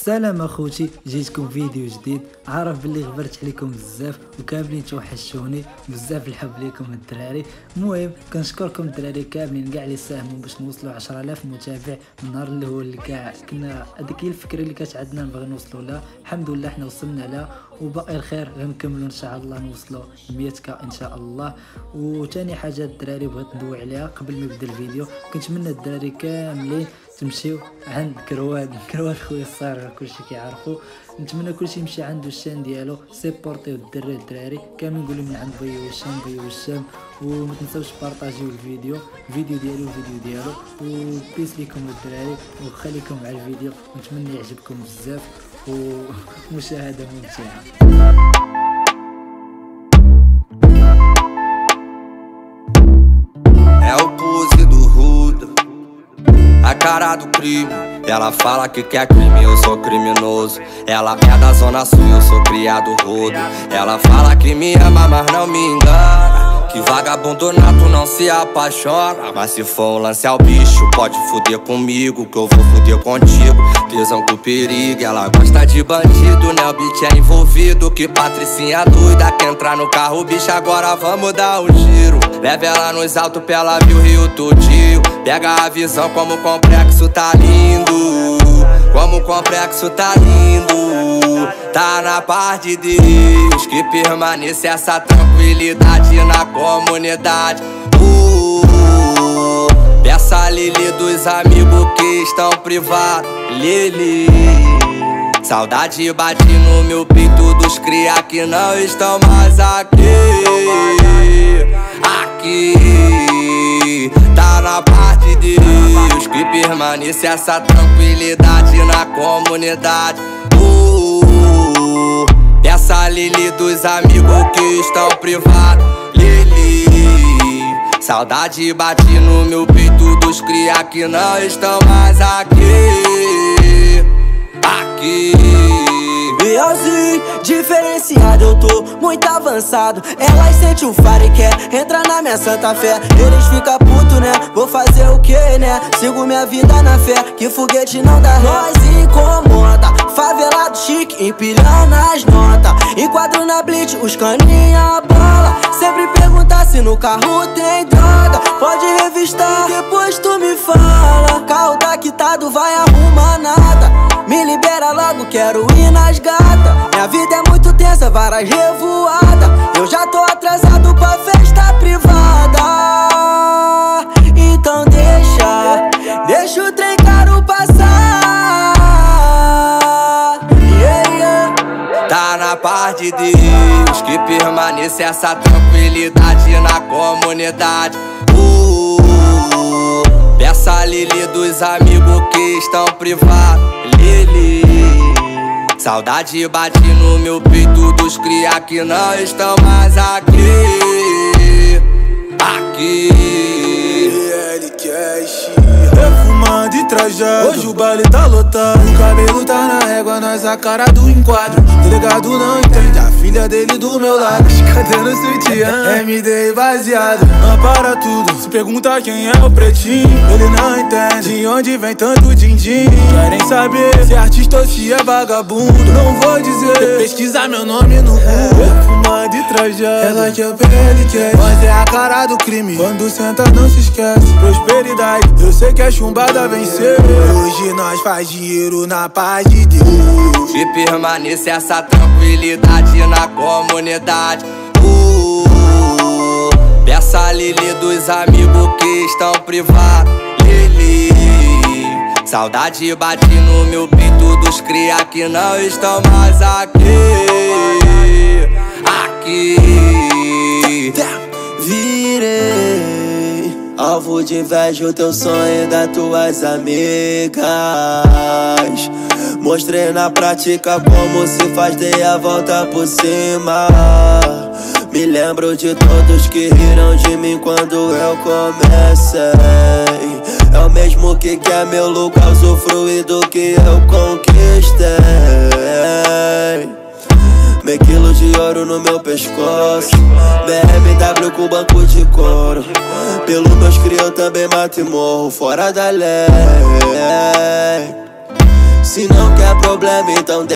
السلام اخوتي جيتكم فيديو جديد. عارف باللي غبرت عليكم بزاف وكاملين توحشوني بزاف الحب ليكم الدراري. المهم كنشكركم الدراري كاملين كاع اللي ساهموا باش نوصلوا 10000 متابع من النهار اللي هو اللي كاع. كنا هذيك هي الفكرة اللي كانت عندنا نبغي نوصلوا لها. الحمد لله حنا وصلنا لها وباقي الخير غنكملوا إن شاء الله نوصلوا 100 كا إن شاء الله. وثاني حاجة الدراري بغيت ندوي عليها قبل ما يبدأ الفيديو كنتمنى الدراري كاملين تمشيو عند كروان كروان خويا الصغير كلشي كيعرفو. نتمنى كلشي يمشي عنده الشان ديالو. سيبورتيو الدراري الدراري كامل نقولوا من عند بيو هشام بيو هشام وما تنساوش بارطاجيو الفيديو. الفيديو ديالو الفيديو ديالو. وبيس ليكم الدراري وخليكم على الفيديو. نتمنى يعجبكم بزاف. ومشاهده ممتعة. Cara do crime. Ela fala que quer crime, eu sou criminoso. Ela é da zona sul, eu sou criado rodo. Ela fala que me ama, mas não me engana. Que vagabundo nato não se apaixona. Mas se for um lance ao bicho, pode fuder comigo Que eu vou fuder contigo. Tesão com perigo, ela gosta de bandido Né, o beat é envolvido Que patricinha doida Quer entrar no carro, bicho, agora vamos dar um giro. Leve ela nos altos pra ela ver o rio tudinho Pega a visão como o complexo tá lindo. Como o complexo tá lindo Tá na paz de Deus Que permaneça essa tranquilidade na comunidade. Uh, Peça a Lili dos amigos que estão privados. Lili Saudade bate no meu peito dos cria que não estão mais aqui. Aqui. Tá na parte de Deus Que permaneça essa tranquilidade na comunidade. Uh, Peça a Lili dos amigos que estão privados Lili. Saudade bate no meu peito dos cria que não estão mais aqui. Aqui. Bielzinho, diferenciado, eu tô muito avançado. Elas sentem o faro e quer entrar na minha santa fé. Eles ficam puto, né? Vou fazer o que, né? Sigo minha vida na fé, que foguete não dá ré. Nós incomoda, favelado chique, empilhando as notas Enquadro na blitz, os caninha bola Sempre perguntar se no carro tem droga. Pode revistar, depois tu me fala. Carro tá quitado, vai arrumar nada. Me libera logo, quero ir nas gatas Minha vida é muito tensa, várias revoadas de Deus Que permaneça essa tranquilidade na comunidade. Uh, Peça a Lili dos amigos que estão privados. Lili Saudade bate no meu peito dos cria que não estão mais aqui. Aqui. LL Cash Perfumando e Hoje o baile tá lotado O cabelo tá na régua, nós a cara do enquadro. Delegado não entende, a filha dele do meu lado. Cadê no sutiã? MD baseado. Não para tudo, se pergunta quem é o pretinho. Ele não entende. De onde vem tanto din-din? Querem saber se é artista ou se é vagabundo? Não vou dizer, pesquisar meu nome no Google. Perfumando e trajado Ela que é o PL Cash Mas é a cara do crime. Quando senta não se esquece. Prosperidade, eu sei que a chumbada venceu Hoje nós faz dinheiro na paz de Deus. Que permaneça essa tranquilidade na comunidade. Uh, Peça a Lili dos amigos que estão privados. Lili Saudade bate no meu peito dos cria que não estão mais aqui. Aqui. Virei alvo de inveja o teu sonho das tuas amigas. Mostrei na prática como se faz, dei a volta por cima. Me lembro de todos que riram de mim quando eu comecei. É o mesmo que quer meu lugar usufruir do que eu conquistei Meio quilo de ouro no meu pescoço. BMW com banco de couro. Pelo meus cria eu também mato e morro Fora da lei. Se não quer problema, então